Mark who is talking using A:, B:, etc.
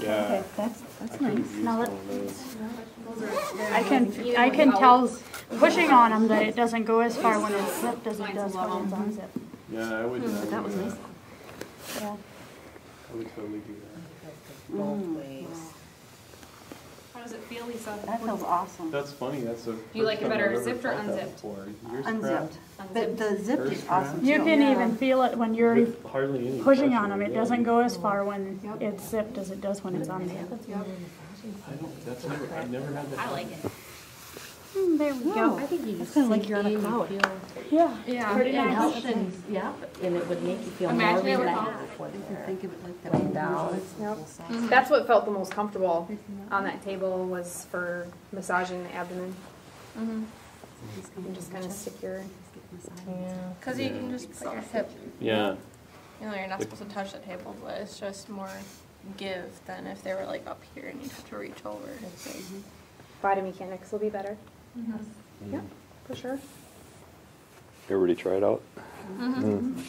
A: Yeah.
B: That's,
A: I
B: that's
A: could've
B: nice.
C: Now let- I can, I can tell pushing on them that it doesn't go as far when it's zipped as it does when it's unzipped.
A: Yeah, I would, I
B: Hmm, That was nice.
C: Yeah.
A: I would totally do that.
B: Mm.
D: Both ways.
E: How does it feel, Lisa?
B: That feels awesome.
A: That's funny, that's the
E: you like it better zipped or
A: felt
E: unzipped?
B: Unzipped. But the zipped
A: Hers
B: is awesome too.
C: You can
B: Yeah.
C: even feel it when you're
A: hardly any
C: pushing on them. It
A: yeah.
C: doesn't go as far when it's zipped as it does when it's unzipped.
A: I don't, that's never, I've never had that.
E: I like it.
C: Hmm, There we go.
D: I think you just
B: kinda like
D: sink
B: you're on a
D: in,
B: cloud.
D: feel-
C: Yeah.
E: Yeah.
D: It helps and, yeah, and it would make you feel more
E: Imagine it
D: relaxed
E: without-
D: when you're
B: Think of it like that.
D: laying down.
E: That's what felt the most comfortable on that table was for massaging the abdomen. And just kind of stick your,
F: Because you can just put your hip,
A: Yeah,
F: you know, you're not supposed to touch the table, but it's just more give than if they were like up here and you'd have to reach over.
E: body mechanics will be better. Yeah, for sure.
G: Everybody try it out?
F: Mm-hmm.